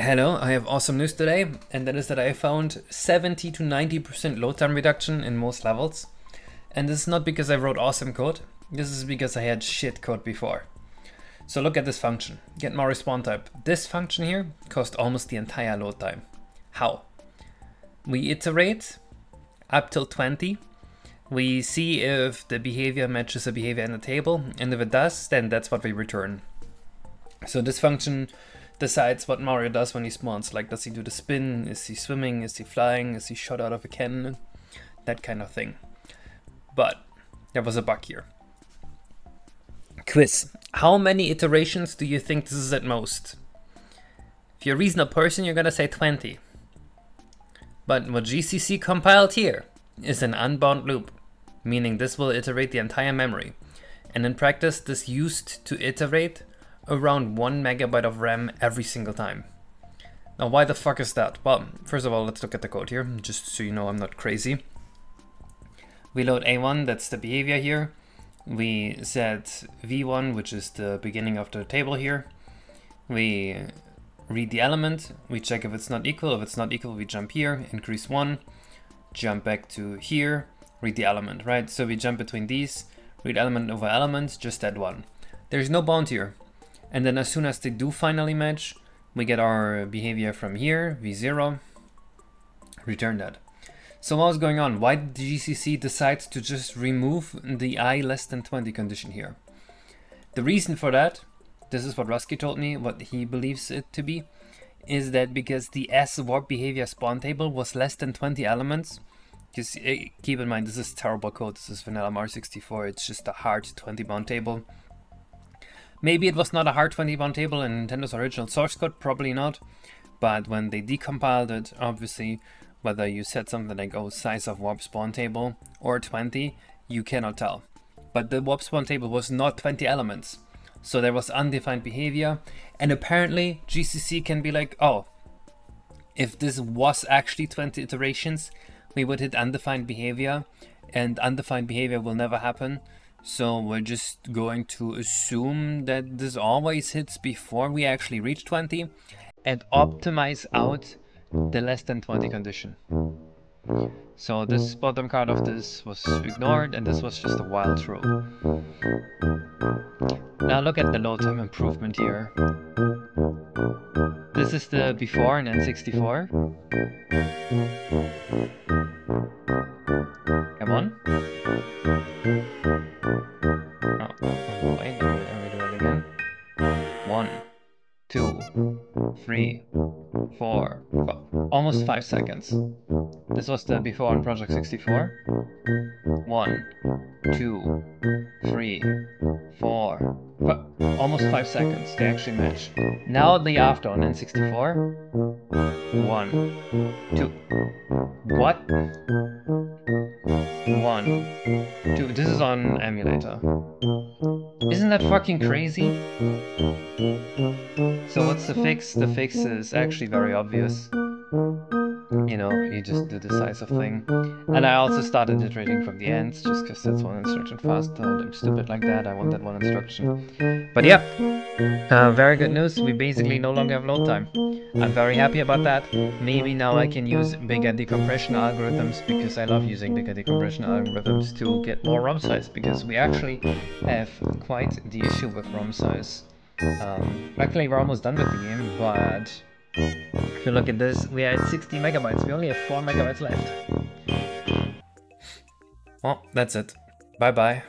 Hello, I have awesome news today, and that is that I found 70 to 90% load time reduction in most levels. And this is not because I wrote awesome code, this is because I had shit code before. So look at this function, get Mario spawn type. This function here cost almost the entire load time. How? We iterate up till 20, we see if the behavior matches a behavior in the table, and if it does, then that's what we return. So this function decides what Mario does when he spawns. Like, does he do the spin? Is he swimming? Is he flying? Is he shot out of a cannon? That kind of thing. But there was a bug here. Quiz. How many iterations do you think this is at most? If you're a reasonable person, you're gonna say 20. But what GCC compiled here is an unbound loop, meaning this will iterate the entire memory. And in practice, this used to iterate around 1 megabyte of RAM every single time. Now why the fuck is that? Well, first of all, let's look at the code here, just so you know I'm not crazy. We load A1, that's the behavior here. We set V1, which is the beginning of the table here. We read the element, we check if it's not equal. If it's not equal, we jump here, increase 1, jump back to here, read the element, right? So we jump between these, read element over element, just add 1. There's no bound here. And then as soon as they do finally match, we get our behavior from here, v0, return that. So what was going on? Why did GCC decide to just remove the i less than 20 condition here? The reason for that, this is what Rusky told me, what he believes it to be, is that because the S warp behavior spawn table was less than 20 elements, because eh, keep in mind this is terrible code, this is vanilla Mario64, it's just a hard 20 bound table. Maybe it was not a hard 20 bound table in Nintendo's original source code, probably not. But when they decompiled it, obviously, whether you set something like, oh, size of warp spawn table or 20, you cannot tell. But the warp spawn table was not 20 elements. So there was undefined behavior. And apparently GCC can be like, oh, if this was actually 20 iterations, we would hit undefined behavior and undefined behavior will never happen. So we're just going to assume that this always hits before we actually reach 20 and optimize out the less than 20 condition. So this bottom card of this was ignored and this was just a wild throw. Now look at the load time improvement here. This is the before in N64. Come on. Three, four, almost five seconds. This was the before on Project 64. One, two, three, four, almost five seconds. They actually match. Now the after on N64. One, two. What? One, two. This is on emulator. Isn't that fucking mm-hmm. crazy? So what's the fix? The fix is actually very obvious you know, you just do the size of thing. And I also started iterating from the ends, just because that's one instruction faster, and I'm stupid like that, I want that one instruction. But yeah, uh, very good news, we basically no longer have load time. I'm very happy about that. Maybe now I can use bigger decompression algorithms, because I love using bigger decompression algorithms to get more ROM size, because we actually have quite the issue with ROM size. Um, luckily we're almost done with the game, but if you look at this, we are at 60 megabytes. We only have 4 megabytes left. Well, that's it. Bye bye.